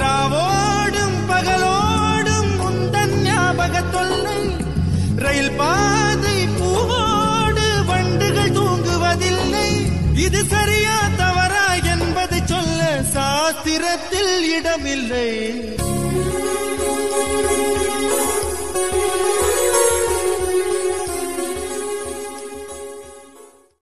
ராவோடும் பகலோடும் முந்தன் ஞாபக தொல்லை. ரயில் பாதை பூவோடு வண்டுகள் தூங்குவதில்லை. இது சரியா தவறா என்பது சொல்ல சாஸ்திரத்தில் இடமில்லை.